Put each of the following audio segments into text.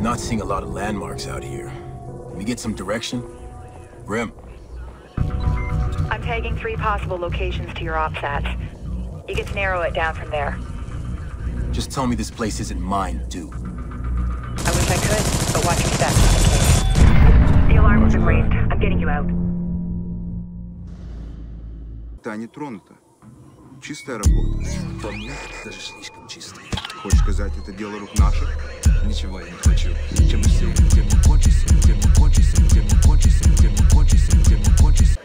Not seeing a lot of landmarks out here. Can we get some direction? Grim. I'm tagging three possible locations to your OPSAT. You get to narrow it down from there. Just tell me this place isn't mine, too. I wish I could, but watch your steps in the case. The alarm has been raised. I'm getting you out. Та не тронута. Чистая работа. По мне даже слишком чистый. Хочешь сказать, это дело рук наших? Ничего я не хочу. Чем быстрее, тем не кончится, тем не кончится, тем не кончится, тем не кончится, тем не кончится.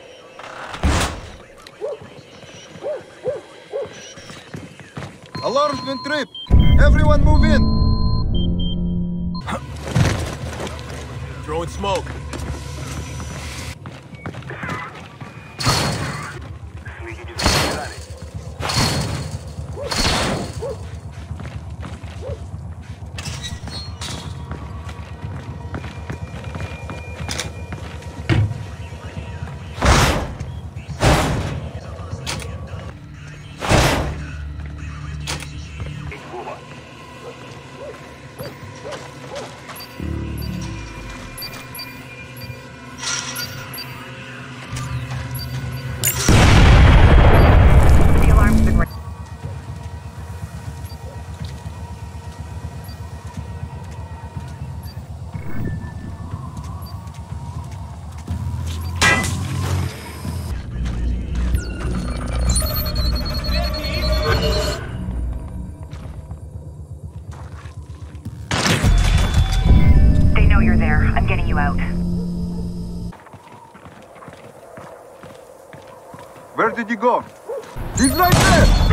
Alarm's been tripped! Everyone move in! Throwing smoke. Out. Where did you go? He's right there!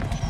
Thank you.